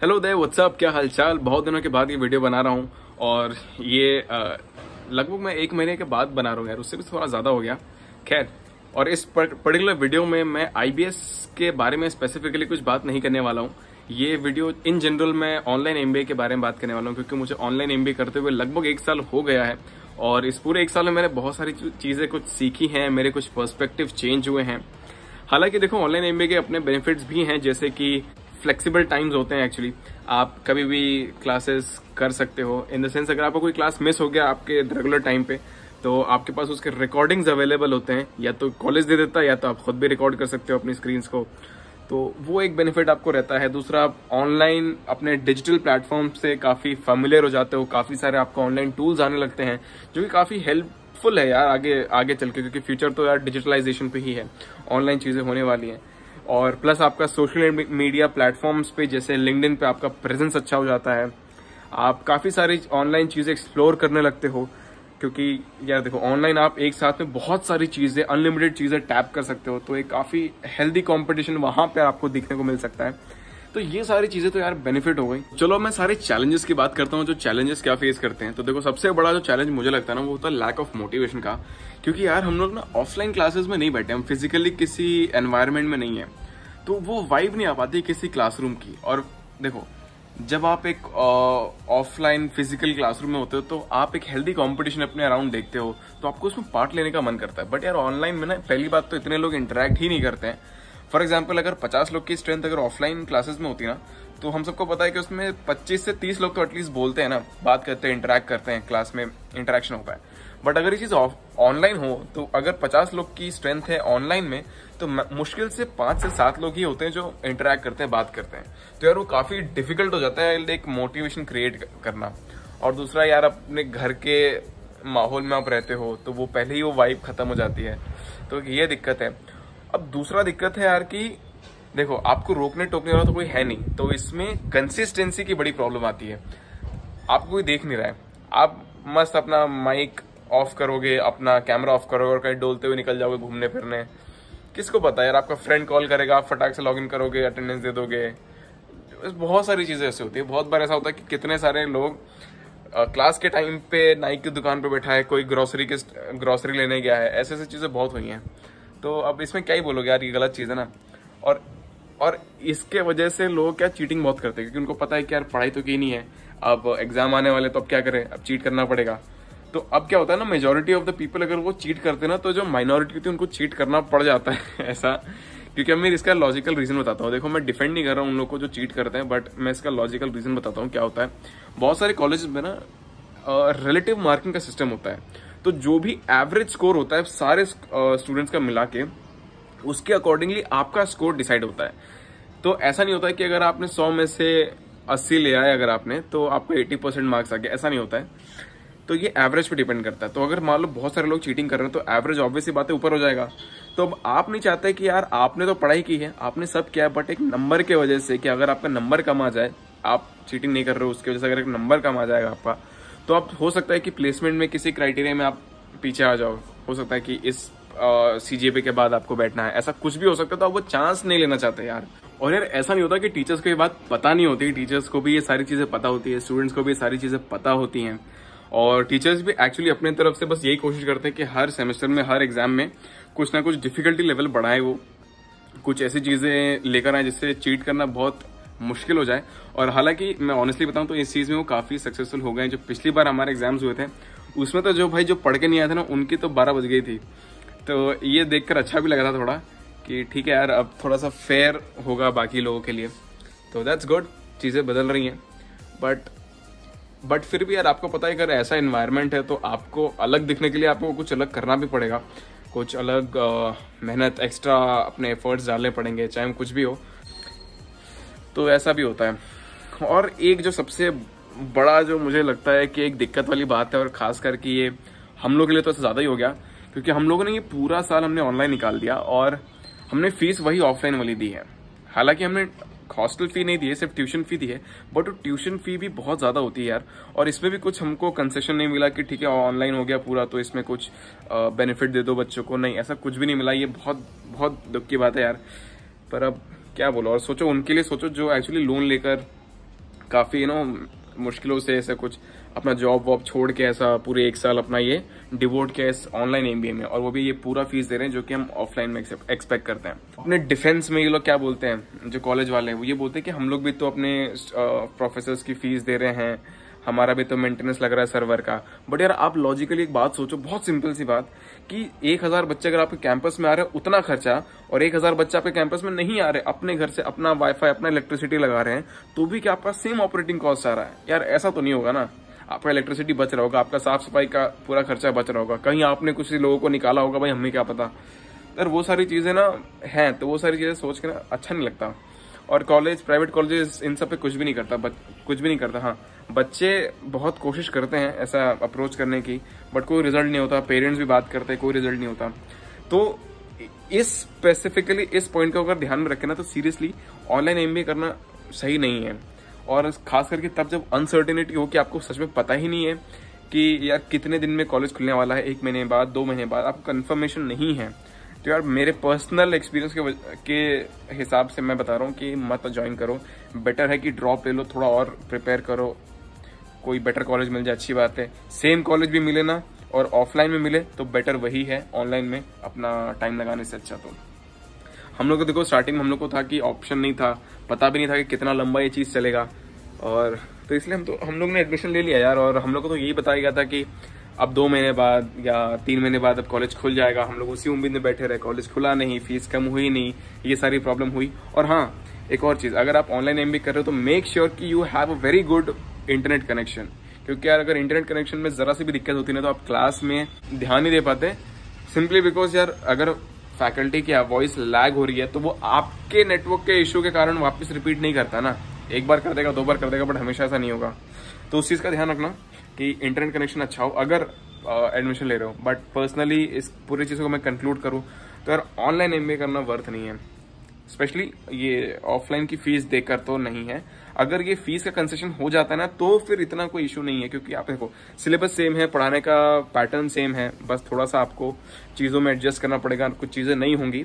Hello दे WhatsApp क्या हालचाल? बहुत दिनों के बाद ये वीडियो बना रहा हूँ और ये लगभग मैं एक महीने के बाद बना रहा हूँ यार, उससे भी थोड़ा ज़्यादा हो गया। खैर, और इस पर्टिकुलर वीडियो में मैं आईबीएस के बारे में स्पेसिफिकली कुछ बात नहीं करने वाला हूँ। ये वीडियो इन जनरल मैं ऑनलाइन एमबीए के बारे में बात करने वाला हूँ, क्योंकि मुझे ऑनलाइन एमबीए करते हुए लगभग एक साल हो गया है और इस पूरे एक साल में मैंने बहुत सारी चीज़ें कुछ सीखी हैं, मेरे कुछ पर्सपेक्टिव चेंज हुए हैं। हालाँकि देखो ऑनलाइन एमबीए के अपने बेनिफिट्स भी हैं, जैसे कि फ्लेक्सिबल टाइम्स होते हैं एक्चुअली आप कभी भी क्लासेस कर सकते हो. इन द सेंस अगर आपको कोई क्लास मिस हो गया आपके रेगुलर टाइम पे तो आपके पास उसके रिकॉर्डिंग्स अवेलेबल होते हैं. या तो कॉलेज दे देता है, या तो आप खुद भी रिकॉर्ड कर सकते हो अपनी स्क्रीन्स को. तो वो एक बेनिफिट आपको रहता है. दूसरा, आप ऑनलाइन अपने डिजिटल प्लेटफॉर्म से काफ़ी फेमिलियर हो जाते हो. काफ़ी सारे आपको ऑनलाइन टूल्स आने लगते हैं, जो कि काफ़ी हेल्पफुल है यार आगे आगे चल के, क्योंकि फ्यूचर तो यार डिजिटलाइजेशन पे ही है. ऑनलाइन चीज़ें होने वाली हैं. और प्लस आपका सोशल मीडिया प्लेटफॉर्म्स पे, जैसे लिंक्डइन पे आपका प्रेजेंस अच्छा हो जाता है। आप काफ़ी सारी ऑनलाइन चीज़ें एक्सप्लोर करने लगते हो, क्योंकि यार देखो ऑनलाइन आप एक साथ में बहुत सारी चीज़ें अनलिमिटेड चीज़ें टैप कर सकते हो तो एक काफ़ी हेल्दी कॉम्पिटिशन वहाँ पर आपको दिखने को मिल सकता है। तो ये सारी चीज़ें तो यार बेनिफिट हो गई। चलो, मैं सारे चैलेंजेस की बात करता हूँ, जो चैलेंजेस क्या फेस करते हैं। तो देखो, सबसे बड़ा जो चैलेंज मुझे लगता है ना, वो होता है लैक ऑफ़ मोटिवेशन का। क्योंकि यार, हम लोग ना ऑफलाइन क्लासेस में नहीं बैठे, हम फिजिकली किसी एनवायरमेंट में नहीं है। तो वो वाइब नहीं आ पाती किसी क्लासरूम की। और देखो, जब आप एक ऑफलाइन फ़िज़िकल क्लासरूम में होते हो तो आप एक हेल्दी कंपटीशन अपने अराउंड देखते हो तो आपको उसमें पार्ट लेने का मन करता है। बट यार ऑनलाइन में ना, पहली बात तो इतने लोग इंटरेक्ट ही नहीं करते हैं। फॉर एग्ज़ाम्पल अगर 50 लोग की स्ट्रेंथ अगर ऑफलाइन क्लासेस में होती ना तो हम सबको पता है कि उसमें 25 से 30 लोग तो एटलीस्ट बोलते हैं ना, बात करते हैं इंटरेक्ट करते हैं क्लास में इंटरेक्शन हो पाए। बट अगर ये चीज़ ऑनलाइन हो तो अगर 50 लोग की स्ट्रेंथ है ऑनलाइन में तो मुश्किल से पाँच से सात लोग ही होते हैं जो इंटरेक्ट करते हैं, बात करते हैं। तो यार वो काफ़ी डिफ़िकल्ट हो जाता है एक मोटिवेशन क्रिएट करना। और दूसरा, यार, अपने घर के माहौल में आप रहते हो तो वो पहले ही वो वाइब खत्म हो जाती है। तो ये दिक्कत है। अब दूसरा दिक्कत है यार कि, देखो, आपको रोकने टोकने वाला तो कोई है नहीं तो इसमें कंसिस्टेंसी की बड़ी प्रॉब्लम आती है। आपको कोई देख नहीं रहा है। आप मस्त अपना माइक ऑफ़ करोगे, अपना कैमरा ऑफ़ करोगे और कहीं डोलते हुए निकल जाओगे घूमने फिरने किसको पता यार, आपका फ्रेंड कॉल करेगा, आप फटाक से लॉगिन करोगे अटेंडेंस दे दोगे। बहुत सारी चीज़ें ऐसी होती है। बहुत बार ऐसा होता है कि कितने सारे लोग क्लास के टाइम पे नाइक की दुकान पे बैठा है, कोई ग्रोसरी के ग्रोसरी लेने गया है, ऐसे ऐसी चीज़ें बहुत हुई हैं। तो अब इसमें क्या ही बोलोगे यार, ये गलत चीज़ है ना। और और इसके वजह से लोग क्या चीटिंग बहुत करते हैं, क्योंकि उनको पता है कि यार पढ़ाई तो की नहीं है। अब एग्ज़ाम आने वाले तो अब क्या करें? अब चीट करना पड़ेगा। तो अब क्या होता है ना मेजोरिटी ऑफ़ द पीपल अगर वो चीट करते ना तो जो माइनॉरिटी होती है, उनको चीट करना पड़ जाता है, ऐसा। क्योंकि अब मैं इसका लॉजिकल रीजन बताता हूँ। देखो, मैं डिफेंड नहीं कर रहा हूँ उन लोग को जो चीट करते हैं बट मैं इसका लॉजिकल रीजन बताता हूँ क्या होता है। बहुत सारे कॉलेज में ना रिलेटिव मार्किंग का सिस्टम होता है। तो जो भी एवरेज स्कोर होता है, सारे स्टूडेंट्स का मिला के, उसके अकॉर्डिंगली आपका स्कोर डिसाइड होता है। तो ऐसा नहीं होता है कि अगर आपने सौ में से 80 ले आए अगर आपने तो आपको 80 परसेंट मार्क्स आ गए ऐसा नहीं होता है। तो ये एवरेज पे डिपेंड करता है। तो अगर मान लो बहुत सारे लोग चीटिंग कर रहे हैं तो एवरेज ऑब्वियसली बातें ऊपर हो जाएगा। तो अब आप नहीं चाहते कि यार आपने तो पढ़ाई की है, आपने सब किया है बट एक नंबर के वजह से कि अगर आपका नंबर कम आ जाए, आप चीटिंग नहीं कर रहे हो, उसकी वजह से अगर एक नंबर कम आ जाएगा आपका तो आप हो सकता है कि प्लेसमेंट में किसी क्राइटेरिया में आप पीछे आ जाओ। हो सकता है कि इस सीजीपी के बाद आपको बैठना है। ऐसा कुछ भी हो सकता है तो आप वो चांस नहीं लेना चाहते यार। और यार ऐसा नहीं होता कि टीचर्स को ये बात पता नहीं होती। टीचर्स को भी ये सारी चीज़ें पता होती है स्टूडेंट्स को भी ये सारी चीज़ें पता होती हैं। और टीचर्स भी एक्चुअली अपने तरफ़ से बस यही कोशिश करते हैं कि हर सेमेस्टर में, हर एग्ज़ाम में कुछ ना कुछ डिफिकल्टी लेवल बढ़ाए वो। कुछ ऐसी चीज़ें लेकर आए जिससे चीट करना बहुत मुश्किल हो जाए। और हालाँकि मैं ऑनेस्टली बताऊँ तो इस चीज़ में वो काफ़ी सक्सेसफुल हो गए जो पिछली बार हमारे एग्ज़ाम्स हुए थे, उसमें तो जो भाई जो पढ़ के नहीं आए थे ना, उनकी तो बारह बज गई थी। तो ये देखकर अच्छा भी लगा था थोड़ा कि ठीक है यार, अब थोड़ा सा फेयर होगा बाकी लोगों के लिए। तो दैट्स गुड चीज़ें बदल रही हैं। बट बट फिर भी यार आपको पता है, अगर ऐसा इन्वायरमेंट है तो आपको अलग दिखने के लिए आपको कुछ अलग करना भी पड़ेगा। कुछ अलग मेहनत एक्स्ट्रा अपने एफर्ट्स डालने पड़ेंगे, चाहे कुछ भी हो। तो ऐसा भी होता है। और एक जो सबसे बड़ा जो मुझे लगता है कि एक दिक्कत वाली बात है, और खास करके ये हम लोग के लिए तो ऐसा ज़्यादा ही हो गया, क्योंकि हम लोगों ने ये पूरा साल हमने ऑनलाइन निकाल दिया, और हमने फ़ीस वही ऑफलाइन वाली दी है। हालाँकि हमने हॉस्टल फ़ी नहीं दी है, सिर्फ़ ट्यूशन फ़ी दी है बट वो ट्यूशन फ़ी भी बहुत ज़्यादा होती है यार। और इसमें भी कुछ हमको कंसेशन नहीं मिला कि ठीक है ऑनलाइन हो गया पूरा तो इसमें कुछ बेनिफिट दे दो बच्चों को। नहीं, ऐसा कुछ भी नहीं मिला। ये बहुत बहुत दुख की बात है यार। पर अब क्या बोलो, और सोचो, उनके लिए सोचो जो एक्चुअली लोन लेकर काफ़ी यू नो मुश्किलों से ऐसा कुछ अपना जॉब वॉब छोड़ के ऐसा पूरे एक साल अपना ये डिवोट किया इस ऑनलाइन एमबीए में और वो भी ये पूरा फ़ीस दे रहे हैं जो कि हम ऑफलाइन में एक्सपेक्ट करते हैं। अपने डिफेंस में ये लोग क्या बोलते हैं? जो कॉलेज वाले हैं, वो ये बोलते हैं कि हम लोग भी तो अपने प्रोफेसर की फ़ीस दे रहे हैं, हमारा भी तो मेंटेनेंस लग रहा है सर्वर का। बट यार आप लॉजिकली एक बात सोचो, बहुत सिंपल सी बात कि एक हज़ार बच्चे अगर आपके कैंपस में आ रहे हैं, उतना खर्चा, और एक हज़ार बच्चे आपके कैंपस में नहीं आ रहे, अपने घर से अपना वाईफाई अपना इलेक्ट्रिसिटी लगा रहे हैं तो भी क्या आपका सेम ऑपरेटिंग कॉस्ट आ रहा है? यार ऐसा तो नहीं होगा ना। आपका इलेक्ट्रिसिटी बच रहा होगा, आपका साफ़ सफ़ाई का पूरा खर्चा बच रहा होगा। कहीं आपने कुछ लोगों को निकाला होगा, भाई, हमें क्या पता। यार वो सारी चीज़ें ना हैं तो वो सारी चीज़ें सोच के ना अच्छा नहीं लगता। और कॉलेज प्राइवेट कॉलेजेस इन सब पे कुछ भी नहीं करता कुछ भी नहीं करता हाँ। बच्चे बहुत कोशिश करते हैं ऐसा अप्रोच करने की बट कोई रिज़ल्ट नहीं होता पेरेंट्स भी बात करते हैं, कोई रिज़ल्ट नहीं होता। तो इस स्पेसिफिकली इस पॉइंट को अगर ध्यान में रखें ना तो सीरियसली ऑनलाइन एम करना सही नहीं है। और खास करके तब जब अनसर्टेनिटी हो कि आपको सच में पता ही नहीं है कि यार कितने दिन में कॉलेज खुलने वाला है एक महीने बाद दो महीने बाद आपको कन्फर्मेशन नहीं है। तो यार मेरे पर्सनल एक्सपीरियंस के, के हिसाब से मैं बता रहा हूँ कि मत ज्वाइन करो। बेटर है कि ड्रॉप ले लो थोड़ा और प्रिपेयर करो। कोई बेटर कॉलेज मिल जाए अच्छी बात है। सेम कॉलेज भी मिले ना और ऑफलाइन में मिले तो बेटर वही है ऑनलाइन में अपना टाइम लगाने से अच्छा तो। हम लोग को देखो स्टार्टिंग में हम लोग को था कि ऑप्शन नहीं था, पता भी नहीं था कि कितना लंबा ये चीज़ चलेगा। और तो इसलिए हम तो हम लोग ने एडमिशन ले लिया यार, और हम लोग को तो यही बताया गया था कि अब दो महीने बाद या तीन महीने बाद अब कॉलेज खुल जाएगा। हम लोग उसी उम्मीद में बैठे रहे कॉलेज खुला नहीं फ़ीस कम हुई नहीं, ये सारी प्रॉब्लम हुई। और हाँ एक और चीज़, अगर आप ऑनलाइन एम कर रहे हो तो मेक श्योर कि you have a very good internet connection क्योंकि यार, अगर इंटरनेट कनेक्शन में जरा सी भी दिक्कत होती है तो आप क्लास में ध्यान नहीं दे पाते। सिंपली बिकॉज़ यार, अगर फैकल्टी की वॉइस लैग हो रही है तो वो आपके नेटवर्क के इश्यू के कारण वापस रिपीट नहीं करता ना। एक बार कर देगा, दो बार कर देगा बट हमेशा ऐसा नहीं होगा। तो उस चीज़ का ध्यान रखना कि इंटरनेट कनेक्शन अच्छा हो, अगर एडमिशन ले रहे हो बट पर्सनली इस पूरी चीज़ को मैं कंक्लूड करूँ तो यार ऑनलाइन एम करना वर्थ नहीं है। स्पेशली ये ऑफलाइन की फ़ीस देकर तो नहीं है। अगर ये फ़ीस का कंसेशन हो जाता है ना तो फिर इतना कोई इशू नहीं है, क्योंकि आप देखो सिलेबस सेम है, पढ़ाने का पैटर्न सेम है, बस थोड़ा सा आपको चीज़ों में एडजस्ट करना पड़ेगा, कुछ चीज़ें नहीं होंगी।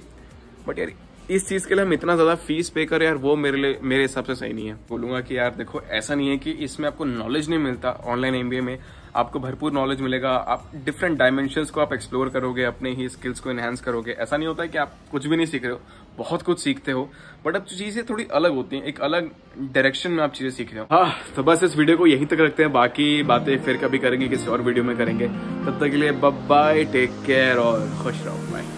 बट यार, इस चीज़ के लिए हम इतना ज़्यादा फ़ीस पे कर यार, वो मेरे लिए, मेरे हिसाब से सही नहीं है। बोलूँगा कि यार, देखो, ऐसा नहीं है कि इसमें आपको नॉलेज नहीं मिलता ऑनलाइन एमबीए में। आपको भरपूर नॉलेज मिलेगा। आप डिफरेंट डायमेंशन को आप एक्सप्लोर करोगे, अपने ही स्किल्स को एनहेंस करोगे। ऐसा नहीं होता है कि आप कुछ भी नहीं सीख रहे हो, बहुत कुछ सीखते हो बट अब चीज़ें थोड़ी अलग होती हैं, एक अलग डायरेक्शन में आप चीज़ें सीख रहे हो। हाँ तो बस इस वीडियो को यहीं तक रखते हैं, बाकी बातें फिर कभी करेंगे, किसी और वीडियो में करेंगे। तब तक के लिए बब बाय टेक केयर और खुश रहो बाय